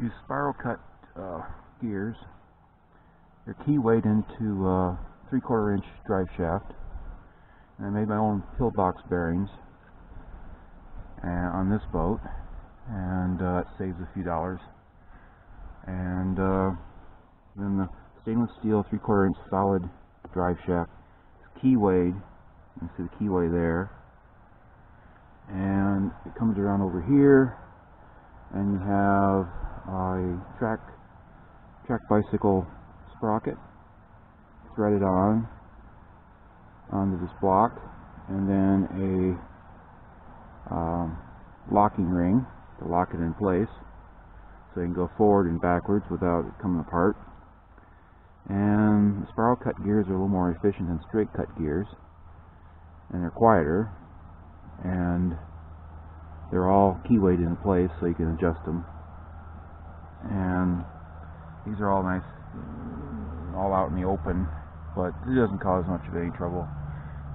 use spiral cut uh, gears. They're key into uh, three quarter inch drive shaft. And I made my own pillow block bearings and, on this boat, and uh, it saves a few dollars. And uh, then the stainless steel three quarter inch solid drive shaft is key weighed. You see the keyway there. And it comes around over here, and you have a track track bicycle sprocket. Threaded on onto this block and then a um, locking ring to lock it in place so you can go forward and backwards without it coming apart. And spiral cut gears are a little more efficient than straight cut gears and they're quieter and they're all key weighted in place so you can adjust them these are all nice all out in the open but it doesn't cause much of any trouble.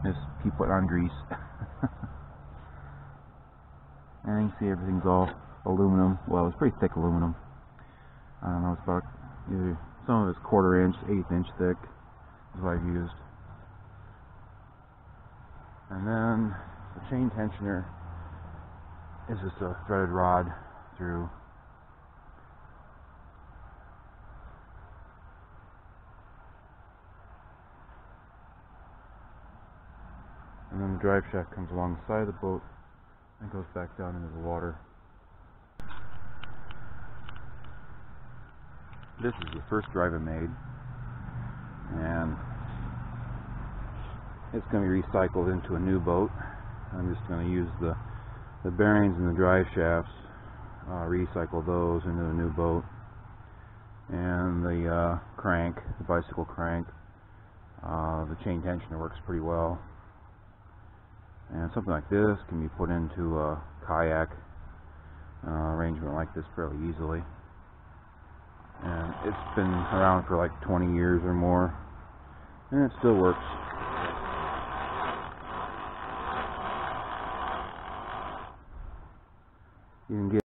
Just keep putting on grease. And you can see everything's all aluminum. Well it's pretty thick aluminum. I don't know it's about either some of it's quarter inch eighth inch thick is what I've used. And then the chain tensioner is just a threaded rod through and then the drive shaft comes along the side of the boat and goes back down into the water. This is the first drive I made and it's going to be recycled into a new boat. I'm just going to use the the bearings and the drive shafts, uh, recycle those into a new boat and the uh, crank, the bicycle crank, uh, the chain tensioner works pretty well and something like this can be put into a kayak uh, arrangement like this fairly easily. And it's been around for like 20 years or more and it still works. You can get